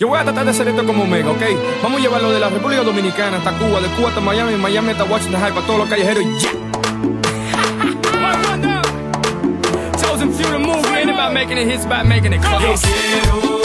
Yo voy a tratar de hacer esto como Omega, ¿ok? Vamos a llevarlo de la República Dominicana hasta Cuba, de Cuba hasta Miami, Miami hasta Washington High, para todos los callejeros. Yeah. Chosen to move, ain't about making it about making it. Yo quiero